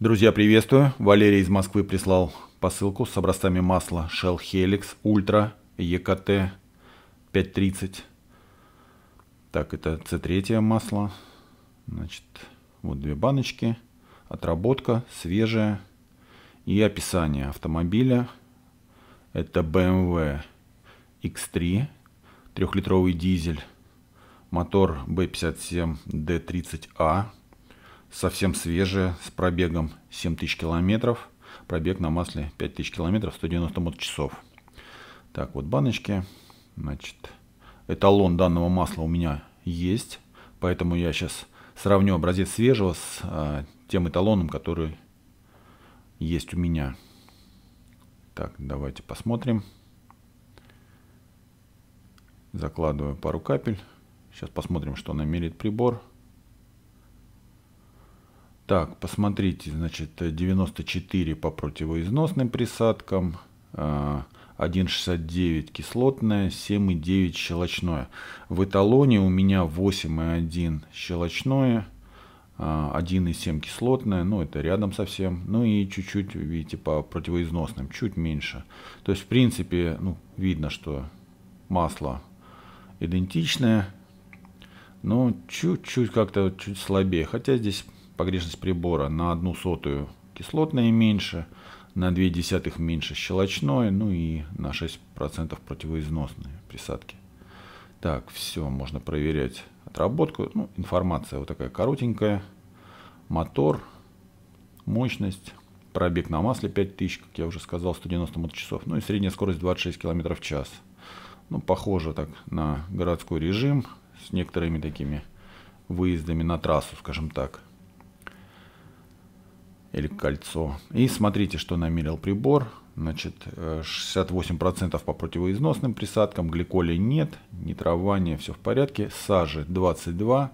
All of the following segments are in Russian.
Друзья, приветствую. Валерий из Москвы прислал посылку с образцами масла Shell Helix Ultra EKT 530. Так, это C3 масло. Значит, вот две баночки. Отработка свежая. И описание автомобиля. Это BMW X3. Трехлитровый дизель. Мотор B57D30A. Совсем свежая, с пробегом 7000 километров. Пробег на масле 5000 километров, 190 моточасов. Так, вот баночки. Значит, эталон данного масла у меня есть. Поэтому я сейчас сравню образец свежего с а, тем эталоном, который есть у меня. Так, давайте посмотрим. Закладываю пару капель. Сейчас посмотрим, что намерит прибор. Так, посмотрите, значит, 94 по противоизносным присадкам, 1,69 а, кислотное, 7,9 щелочное. В эталоне у меня 8,1 щелочное, 1,7 а, кислотное, ну это рядом совсем, ну и чуть-чуть, видите, по противоизносным, чуть меньше. То есть, в принципе, ну, видно, что масло идентичное, но чуть-чуть как-то чуть слабее. Хотя здесь погрешность прибора на одну сотую кислотное меньше, на 2 десятых меньше щелочное, ну и на 6% противоизносные присадки. Так, все, можно проверять отработку. Ну, информация вот такая коротенькая. Мотор, мощность, пробег на масле 5000, как я уже сказал, 190 моточасов. Ну и средняя скорость 26 км в час. Ну, похоже так на городской режим с некоторыми такими выездами на трассу, скажем так или кольцо. И смотрите, что намерил прибор. Значит, 68% э, по противоизносным присадкам, гликоли нет, нитрование, все в порядке. Сажи 22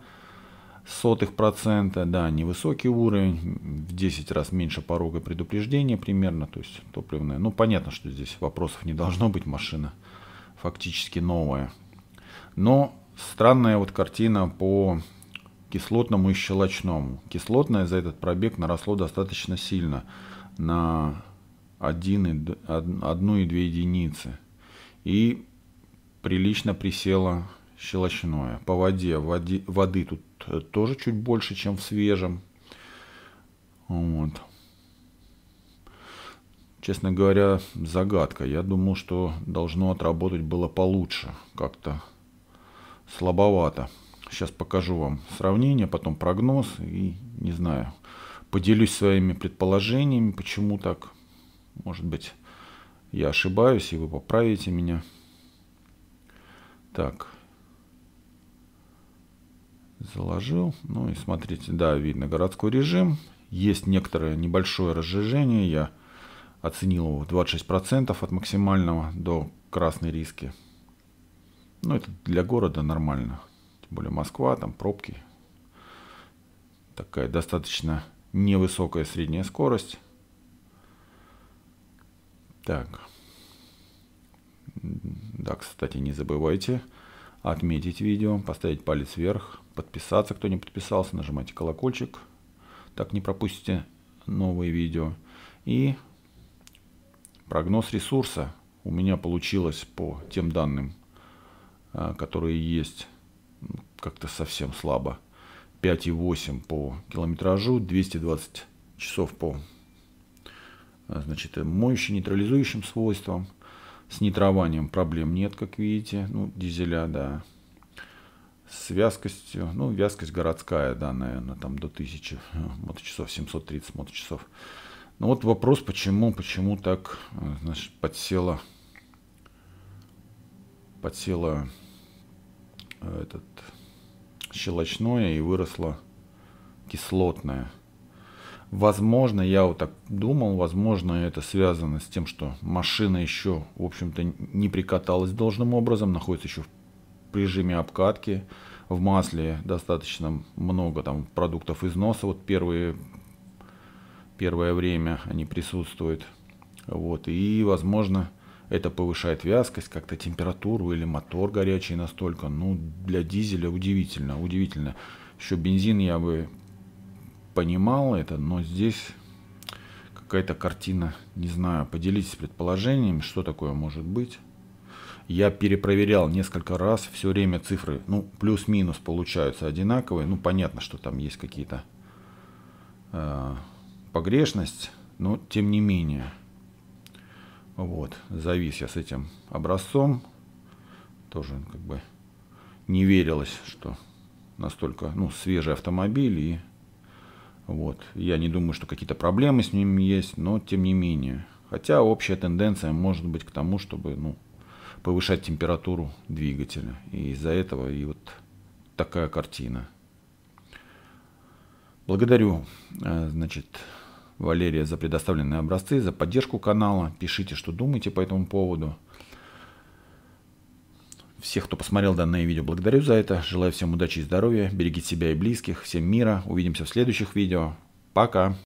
сотых процента, да, невысокий уровень, в 10 раз меньше порога предупреждения примерно, то есть топливная. Ну, понятно, что здесь вопросов не должно быть, машина фактически новая. Но странная вот картина по кислотному и щелочному. Кислотное за этот пробег наросло достаточно сильно, на 1,2 единицы. И прилично присело щелочное. По воде, воде воды тут э, тоже чуть больше, чем в свежем. Вот. Честно говоря, загадка. Я думал, что должно отработать было получше. Как-то слабовато. Сейчас покажу вам сравнение, потом прогноз и не знаю, поделюсь своими предположениями, почему так. Может быть, я ошибаюсь, и вы поправите меня. Так. Заложил. Ну и смотрите, да, видно городской режим. Есть некоторое небольшое разжижение. Я оценил его в 26% от максимального до красной риски. Ну, это для города нормально. Тем более Москва, там пробки. Такая достаточно невысокая средняя скорость. Так. Да, кстати, не забывайте отметить видео, поставить палец вверх, подписаться, кто не подписался, нажимайте колокольчик, так не пропустите новые видео. И прогноз ресурса у меня получилось по тем данным, а, которые есть как-то совсем слабо. 5,8 по километражу, 220 часов по а, значит, моющим, нейтрализующим свойствам. С нитрованием проблем нет, как видите. Ну, дизеля, да. С вязкостью, ну, вязкость городская, да, наверное, там до 1000 а, моточасов, 730 моточасов. Ну вот вопрос, почему, почему так, а, значит, подсела, подсела этот щелочное и выросло кислотное. Возможно, я вот так думал, возможно, это связано с тем, что машина еще, в общем-то, не прикаталась должным образом, находится еще в режиме обкатки. В масле достаточно много там продуктов износа, вот первые, первое время они присутствуют. Вот, и, возможно, это повышает вязкость, как-то температуру или мотор горячий настолько. Ну, для дизеля удивительно, удивительно. Еще бензин я бы понимал это, но здесь какая-то картина, не знаю, поделитесь предположениями, что такое может быть. Я перепроверял несколько раз, все время цифры, ну, плюс-минус получаются одинаковые. Ну, понятно, что там есть какие-то э, погрешность, но тем не менее. Вот, завис я с этим образцом. Тоже как бы не верилось, что настолько ну, свежий автомобиль. И вот, я не думаю, что какие-то проблемы с ним есть, но тем не менее. Хотя общая тенденция может быть к тому, чтобы ну, повышать температуру двигателя. И из-за этого и вот такая картина. Благодарю, э, значит, Валерия за предоставленные образцы, за поддержку канала. Пишите, что думаете по этому поводу. Всех, кто посмотрел данное видео, благодарю за это. Желаю всем удачи и здоровья. Берегите себя и близких. Всем мира. Увидимся в следующих видео. Пока.